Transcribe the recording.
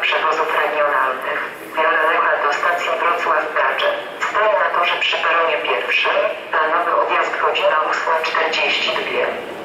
przewozów regionalnych. Wieloleka do stacji Wrocław-Gacze. Staje na torze przy peronie pierwszym. Planowy odjazd godzina 8.42.